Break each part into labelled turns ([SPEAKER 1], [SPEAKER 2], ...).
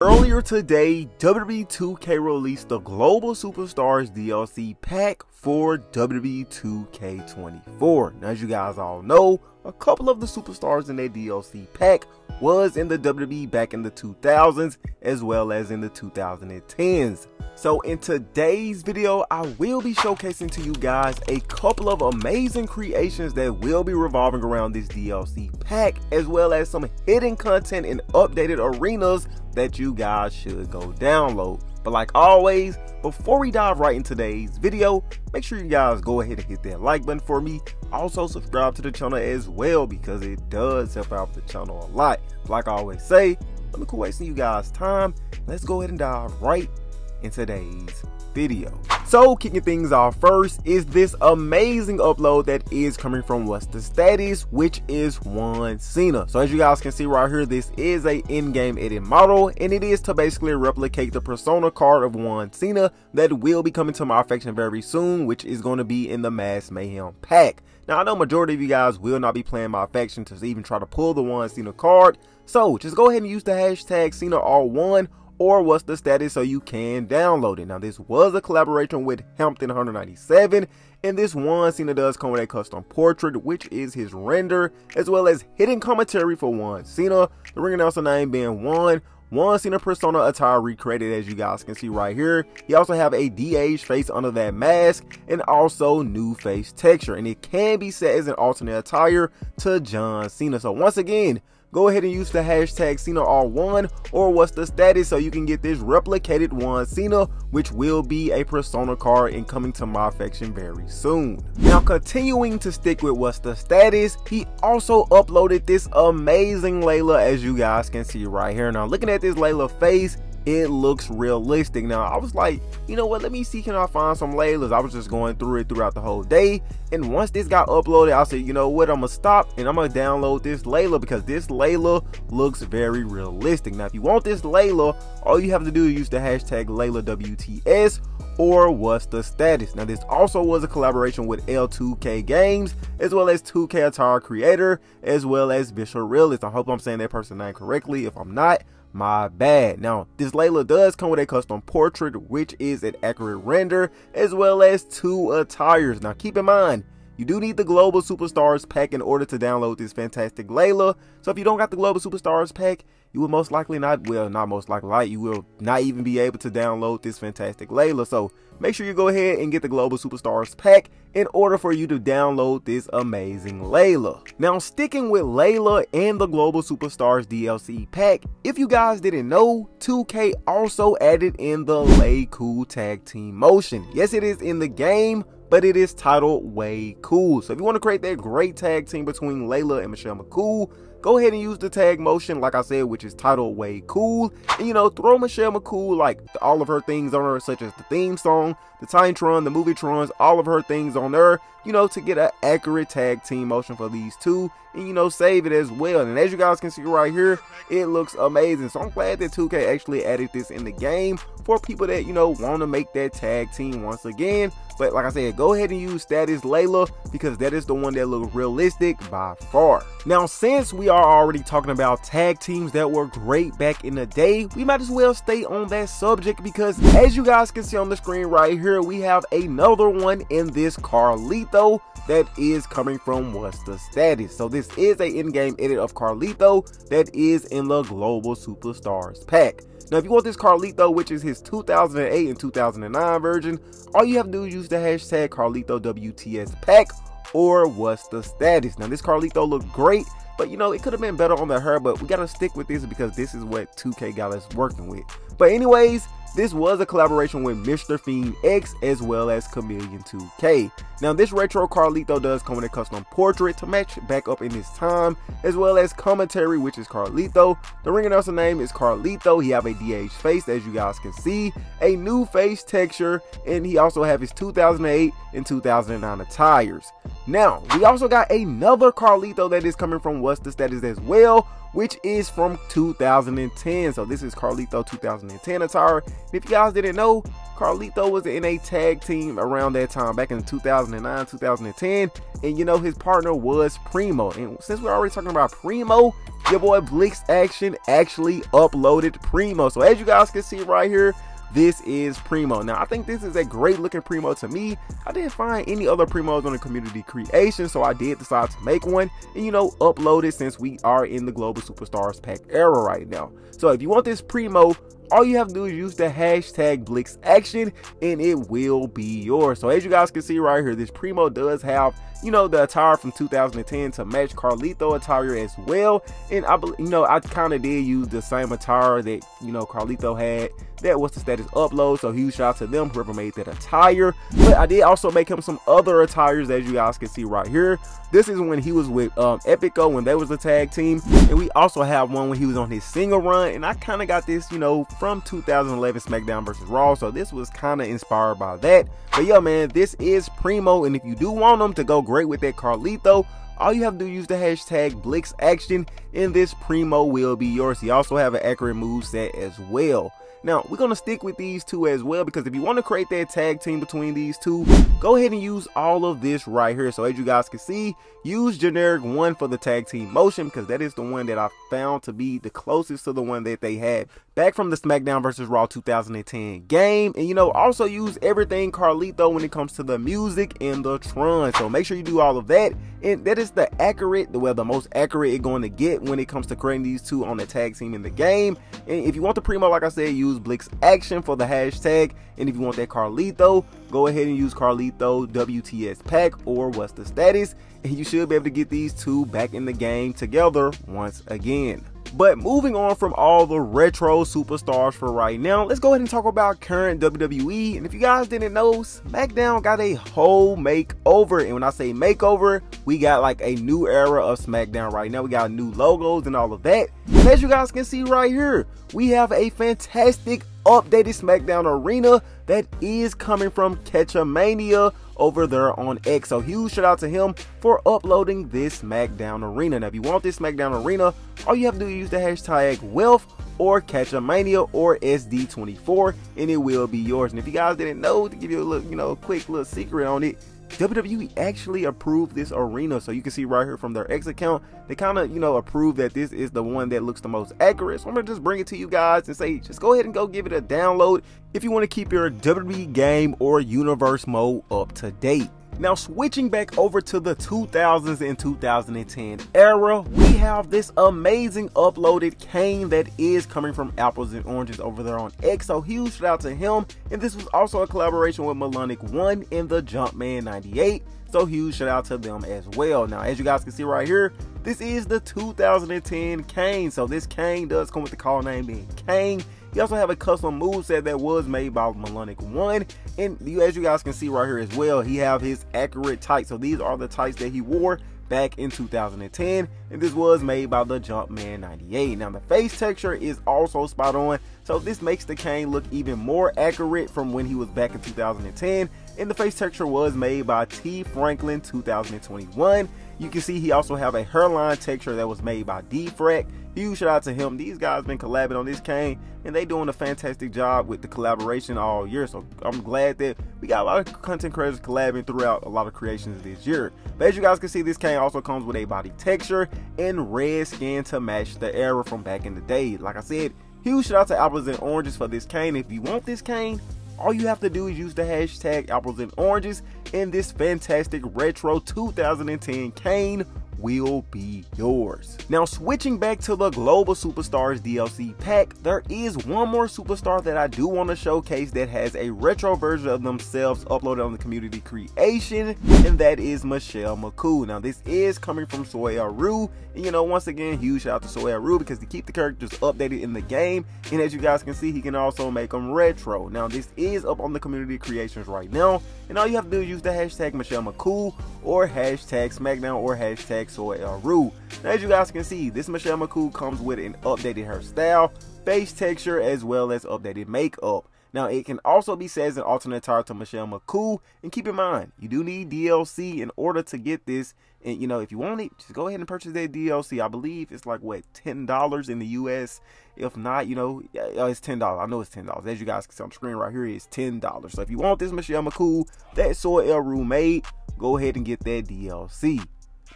[SPEAKER 1] Earlier today, WWE 2K released the Global Superstars DLC pack for WWE 2K24. Now, as you guys all know, a couple of the superstars in that DLC pack was in the WWE back in the 2000s as well as in the 2010s. So in today's video, I will be showcasing to you guys a couple of amazing creations that will be revolving around this DLC pack as well as some hidden content and updated arenas that you guys should go download. But like always, before we dive right into today's video, make sure you guys go ahead and hit that like button for me. Also subscribe to the channel as well because it does help out the channel a lot. Like I always say, let me quit wasting you guys time. Let's go ahead and dive right in today's video. So kicking things off first is this amazing upload that is coming from What's the Status, which is Juan Cena. So as you guys can see right here, this is a in-game edit model, and it is to basically replicate the persona card of Juan Cena that will be coming to my faction very soon, which is going to be in the Mass Mayhem pack. Now I know majority of you guys will not be playing my faction to even try to pull the Juan Cena card, so just go ahead and use the hashtag CenaR1 or what's the status so you can download it. Now this was a collaboration with Hampton 197 and this Juan Cena does come with a custom portrait which is his render as well as hidden commentary for Juan Cena, the ring announcer name being Juan. Juan Cena persona attire recreated as you guys can see right here. He also have a de-aged face under that mask and also new face texture and it can be set as an alternate attire to John Cena. So once again, go ahead and use the hashtag Cena R1 or what's the status so you can get this replicated Juan Cena which will be a persona card and coming to my faction very soon. Now continuing to stick with what's the status, he also uploaded this amazing Layla as you guys can see right here. Now looking at this Layla face, it looks realistic. Now, I was like, you know what, let me see, can I find some Laylas? I was just going through it throughout the whole day. And once this got uploaded, I said, you know what, I'm gonna stop and I'm gonna download this Layla because this Layla looks very realistic. Now, if you want this Layla, all you have to do is use the hashtag LaylaWTS or what's the status. Now this also was a collaboration with L2K Games as well as 2K Attire Creator as well as Bishop Realist. I hope I'm saying that person name correctly. If I'm not, my bad. Now, this Layla does come with a custom portrait, which is an accurate render, as well as two attires. Now, keep in mind, you do need the Global Superstars pack in order to download this fantastic Layla. So if you don't got the Global Superstars pack, you will most likely not, well, not most likely, you will not even be able to download this fantastic Layla. So make sure you go ahead and get the Global Superstars pack in order for you to download this amazing Layla. Now, sticking with Layla and the Global Superstars DLC pack, if you guys didn't know, 2K also added in the Way Cool Tag Team motion. Yes, it is in the game, but it is titled Way Cool. So if you want to create that great tag team between Layla and Michelle McCool, go ahead and use the tag motion, like I said, which is titled Way Cool. And you know, throw Michelle McCool like all of her things on her, such as the theme song, the TitanTron, the movie Trons, all of her things on her, you know, to get an accurate tag team motion for these two and you know, save it as well. And as you guys can see right here, it looks amazing. So I'm glad that 2K actually added this in the game for people that, you know, want to make that tag team once again. But like I said, go ahead and use Status Layla because that is the one that looks realistic by far. Now, since we are already talking about tag teams that were great back in the day, we might as well stay on that subject because as you guys can see on the screen right here, we have another one in this Carlito that is coming from What's the Status. So this is a in-game edit of Carlito that is in the Global Superstars pack. Now, if you want this Carlito, which is his 2008 and 2009 version, all you have to do is use the hashtag Carlito WTS pack or what's the status. Now, this Carlito looked great, but you know, it could have been better on the hair, but we got to stick with this because this is what 2K got us working with. But anyways, this was a collaboration with Mr. Fiend X as well as Chameleon 2K. Now this retro Carlito does come with a custom portrait to match back up in his time as well as commentary which is Carlito. The ring announcer name is Carlito. He have a de-aged face as you guys can see, a new face texture and he also have his 2008 and 2009 attires. Now, we also got another Carlito that is coming from What's the Status as well, which is from 2010. So this is Carlito 2010 attire. If you guys didn't know, Carlito was in a tag team around that time, back in 2009, 2010. And you know, his partner was Primo. And since we're already talking about Primo, your boy Blitz Action actually uploaded Primo. So as you guys can see right here, this is Primo. Now, I think this is a great looking Primo to me. I didn't find any other Primos on the community creation, so I did decide to make one and, you know, upload it since we are in the Global Superstars Pack era right now. So if you want this Primo, all you have to do is use the hashtag Blitz Action and it will be yours. So as you guys can see right here, this Primo does have, you know, the attire from 2010 to match Carlito attire as well. And I, believe you know, I kind of did use the same attire that, you know, Carlito had that was the status upload. So huge shout out to them, whoever made that attire. But I did also make him some other attires as you guys can see right here. This is when he was with um, Epico when they was a tag team. And we also have one when he was on his single run. And I kind of got this, you know, from 2011 SmackDown vs. Raw. So this was kind of inspired by that. But yeah, man, this is Primo. And if you do want him to go great with that Carlito, all you have to do is use the hashtag Blitz Action and this Primo will be yours. He also have an accurate move set as well. Now, we're going to stick with these two as well because if you want to create that tag team between these two, go ahead and use all of this right here. So as you guys can see, use generic one for the tag team motion because that is the one that I found to be the closest to the one that they had back from the SmackDown vs. Raw 2010 game. And you know, also use everything Carlito when it comes to the music and the Tron. So make sure you do all of that. And that is the accurate, the well, the most accurate it's going to get when it comes to creating these two on the tag team in the game. And if you want the Primo, like I said, use Blitz Action for the hashtag. And if you want that Carlito, go ahead and use Carlito WTS Pack or What's the Status. And you should be able to get these two back in the game together once again. But moving on from all the retro superstars for right now, let's go ahead and talk about current WWE. And if you guys didn't know, SmackDown got a whole makeover. And when I say makeover, we got like a new era of SmackDown right now. We got new logos and all of that. And as you guys can see right here, we have a fantastic updated SmackDown arena that is coming from Catchamania over there on X. So huge shout out to him for uploading this SmackDown Arena. Now, if you want this SmackDown Arena, all you have to do is use the hashtag wealth or Catchamania or SD24 and it will be yours. And if you guys didn't know, to give you a little, you know, quick little secret on it, WWE actually approved this arena. So you can see right here from their X account, they kind of, you know, approved that this is the one that looks the most accurate. So I'm going to just bring it to you guys and say, just go ahead and go give it a download if you want to keep your WWE game or universe mode up to date. Now switching back over to the 2000s and 2010 era, we have this amazing uploaded Kane that is coming from Apples and Oranges over there on X. So huge shout out to him. And this was also a collaboration with Melonic One in the Jumpman 98. So huge shout out to them as well. Now, as you guys can see right here, this is the 2010 Kane. So this Kane does come with the call name being Kane. You also have a custom move set that was made by Melonic One, and you, as you guys can see right here as well, he have his accurate tights. So these are the tights that he wore back in 2010 and this was made by the Jumpman 98. Now the face texture is also spot on. So this makes the Kane look even more accurate from when he was back in 2010 and the face texture was made by T. Franklin 2021. You can see he also have a hairline texture that was made by D-Frac Huge shout out to him. These guys been collabing on this Kane, and they doing a fantastic job with the collaboration all year. So I'm glad that we got a lot of content creators collabing throughout a lot of creations this year. But as you guys can see, this Kane also comes with a body texture and red skin to match the era from back in the day. Like I said, huge shout out to Apples and Oranges for this Kane. If you want this Kane, all you have to do is use the hashtag apples and oranges in this fantastic retro 2010 Kane will be yours. Now switching back to the Global Superstars DLC pack, there is one more superstar that I do want to showcase that has a retro version of themselves uploaded on the community creation, and that is Michelle McCool. Now this is coming from Soya Rue, and you know, once again, huge shout out to Soya Rue because they keep the characters updated in the game, and as you guys can see, he can also make them retro. Now this is up on the community creations right now, and all you have to do is use the hashtag Michelle McCool or hashtag SmackDown or hashtag Soya Rue. Now, as you guys can see, this Michelle McCool comes with an updated hairstyle, face texture, as well as updated makeup. Now, it can also be said as an alternate title to Michelle McCool. And keep in mind, you do need DLC in order to get this. And, you know, if you want it, just go ahead and purchase that DLC. I believe it's like, what, $10 in the US? If not, you know, it's $10. I know it's $10. As you guys can see on the screen right here, it's $10. So if you want this Michelle McCool, that Soy El roommate, go ahead and get that DLC.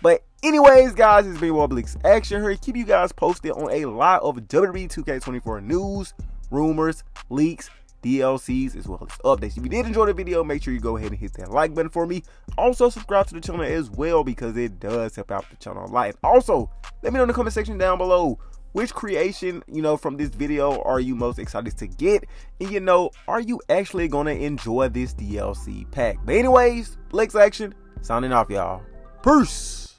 [SPEAKER 1] But anyways, guys, it's been Wobblix Action here. Keep you guys posted on a lot of WWE 2K24 news, rumors, leaks, DLCs, as well as updates. If you did enjoy the video, make sure you go ahead and hit that like button for me. Also, subscribe to the channel as well because it does help out the channel a lot. Also, let me know in the comment section down below which creation, you know, from this video are you most excited to get? And you know, are you actually gonna enjoy this DLC pack? But anyways, Lex Action, signing off, y'all. Peace.